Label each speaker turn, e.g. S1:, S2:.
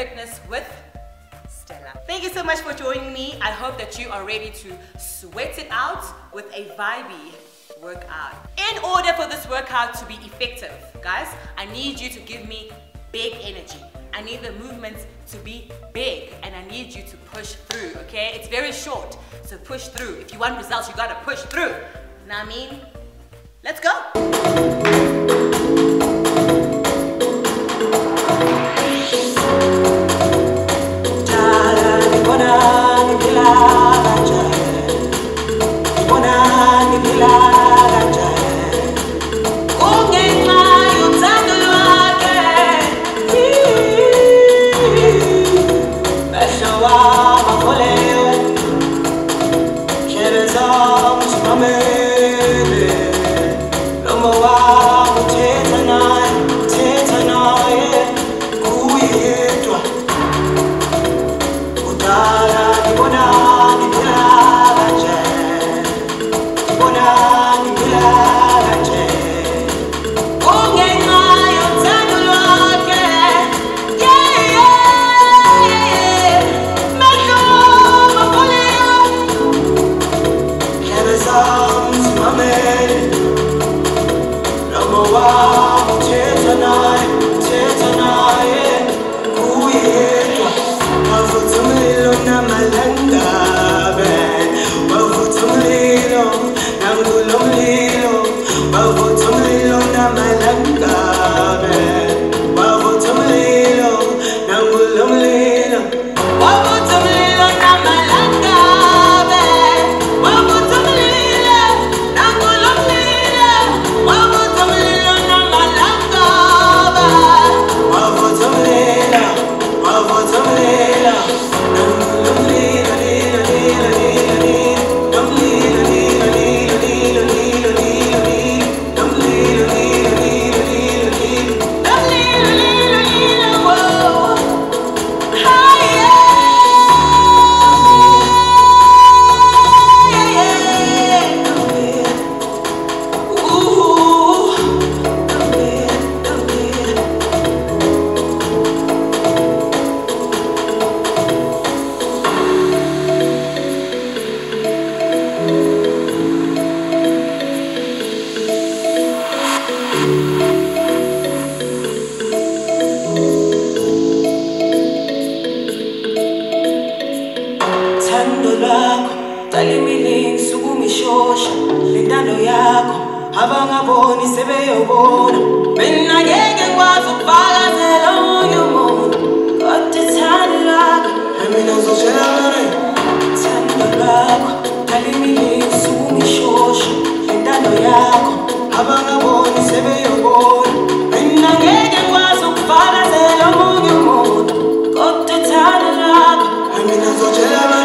S1: Fitness with Stella. Thank you so much for joining me. I hope that you are ready to sweat it out with a vibey workout. In order for this workout to be effective, guys, I need you to give me big energy. I need the movements to be big and I need you to push through, okay? It's very short, so push through. If you want results, you gotta push through. Now I mean, let's go.
S2: arms from it. alone ngishosha lentando yakho abangaboni sebeyobona. Mina ngeke ngikwazi ukufakazela omunye umuntu. Kodwa ithando lakho mina ngizoshela wena. ithando lakho kalimilisi ukungishosha lentando yakho abangaboni sebeyobona. Mina ngeke ngikwazi ukufakazela omunye umuntu. Kodwa ithando lakho mina ngizoshela wena.